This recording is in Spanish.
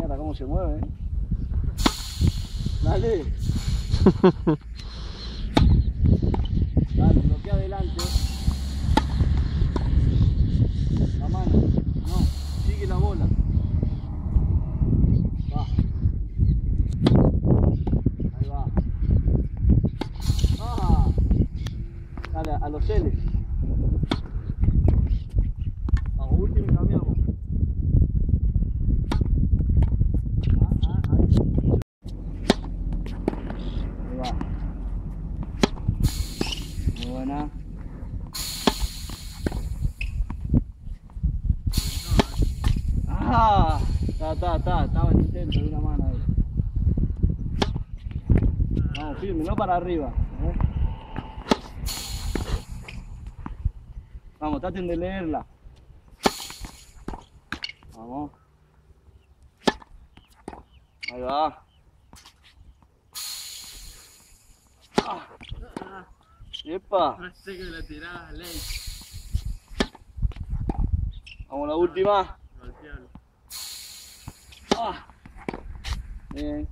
Mierda, cómo se mueve. ¿eh? Dale. Dale, bloquea adelante. La mano. No, sigue la bola. Va. Ahí va. Ah. Dale, a los L. Vamos, último y cambiamos. Ah, ah, ahí. Ahí va. Muy buena. Ah, está, está, está, estaba en intento de una mano ahí. Vamos, firme, no para arriba. Vamos, traten de leerla. Vamos. Ahí va. Ah. Epa. Pensé que la tirabas ley. Vamos a la última. Golpealo. Ah. Bien.